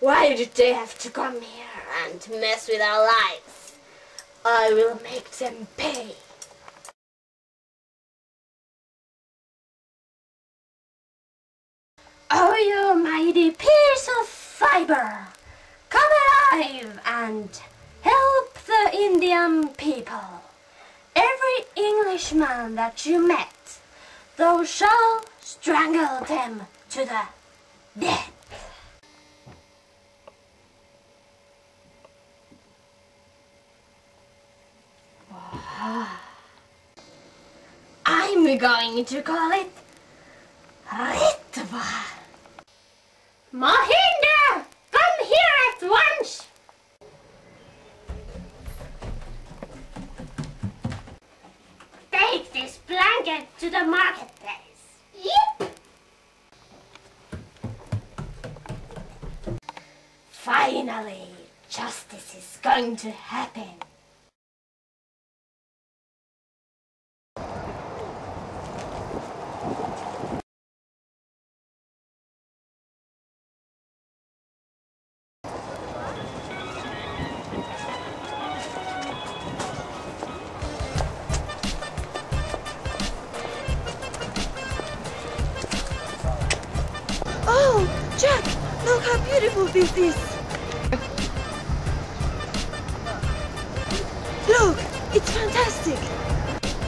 Why did they have to come here and mess with our lives? I will make them pay. Oh, you mighty piece of fiber! Come alive and help the Indian people. Every Englishman that you met, thou shall strangle them to the death. I'm going to call it Ritva. Mahinder, come here at once. Take this blanket to the marketplace. Yep. Finally, justice is going to happen. How beautiful this. Look, it's fantastic.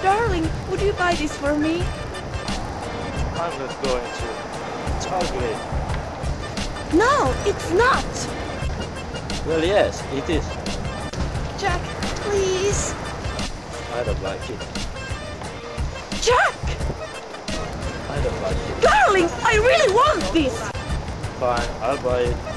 Darling, would you buy this for me? I'm not going to. It's ugly. No, it's not. Well, yes, it is. Jack, please. I don't like it. Jack! I don't like it. Darling, I really want this. Fine, I'll buy it.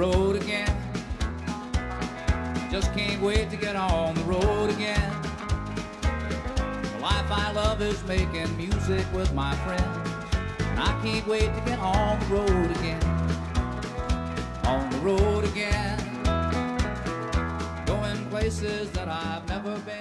Road again. Just can't wait to get on the road again. The life I love is making music with my friends. And I can't wait to get on the road again. On the road again. Going places that I've never been.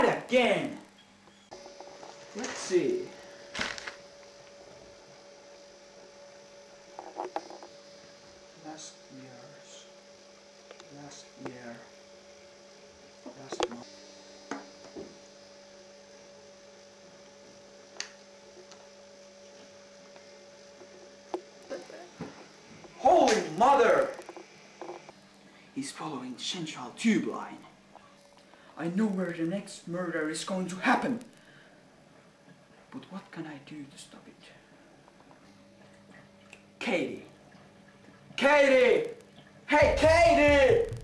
Not again! Let's see. Last year's. Last year. Last month. Holy mother! He's following central tube line. I know where the next murder is going to happen. But what can I do to stop it? Katie! Katie! Hey, Katie!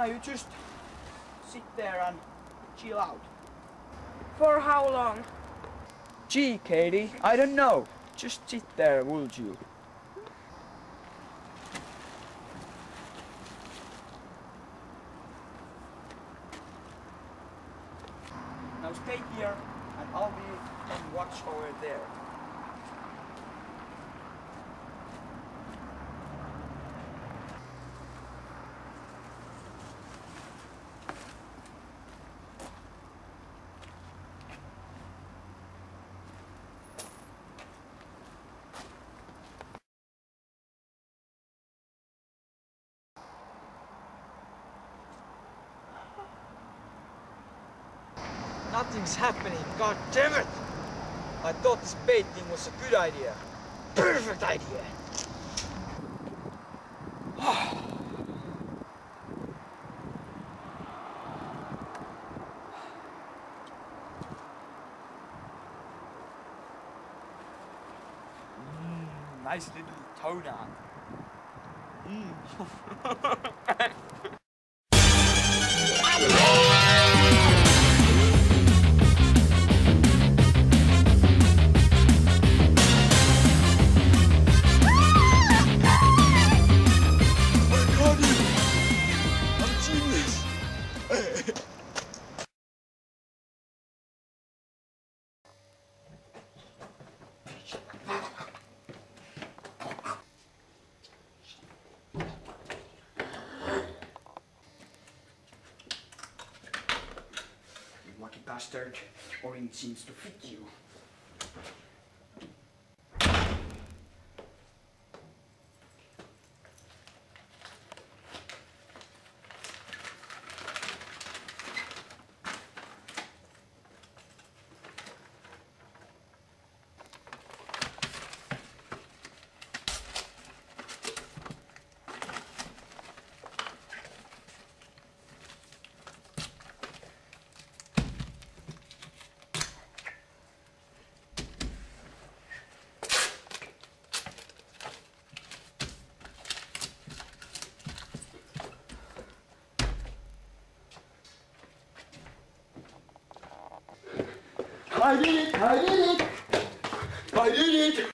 Now you just sit there and chill out. For how long? Gee, Katie, I don't know. Just sit there, would you? Nothing's happening, god damn it! I thought this baiting was a good idea. Perfect idea! Ah. Seems to fit you. I did it!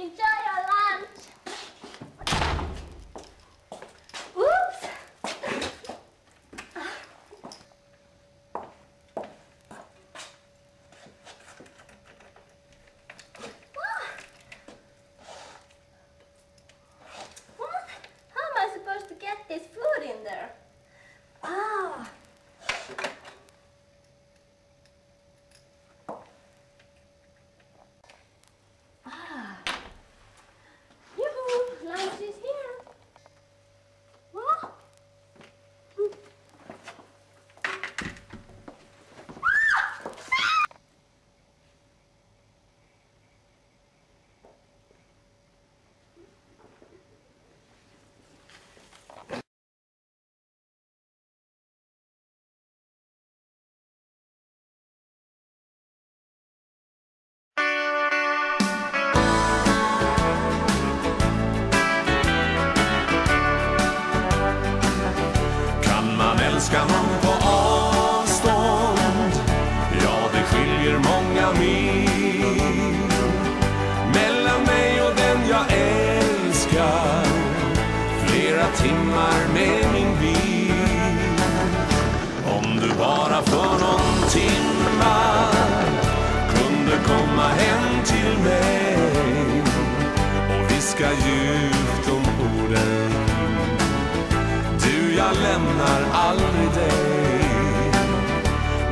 I man på avstånd? Ja, det skiljer många mil mellan mig och den jag älskar. Flera timmar med min bil. Om du bara för någon timma kunde komma hem till mig och viska ljud. Lämnar aldrig dig.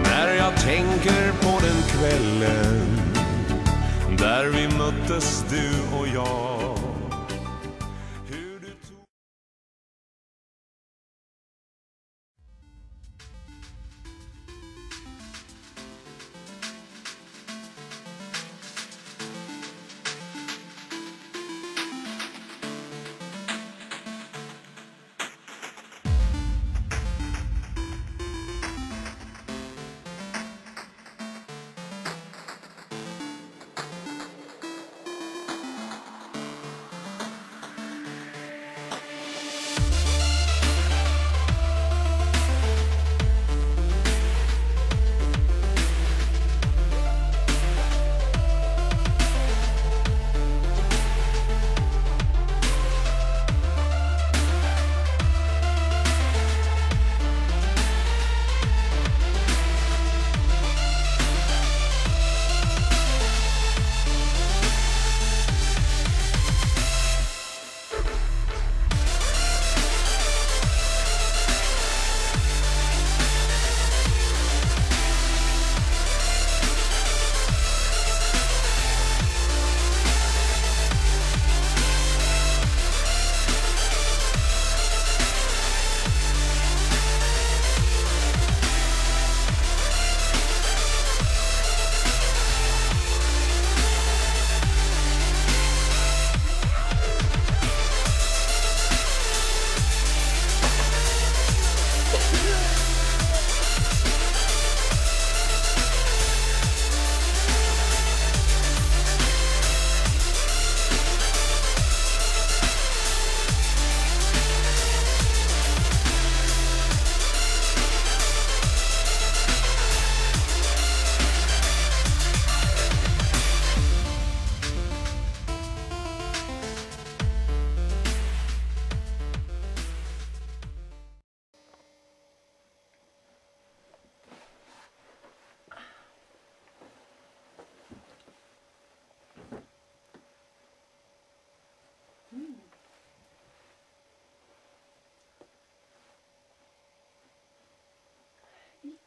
När jag tänker på den kvällen Där vi möttes du och jag.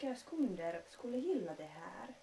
Vilka kunder skulle gilla det här?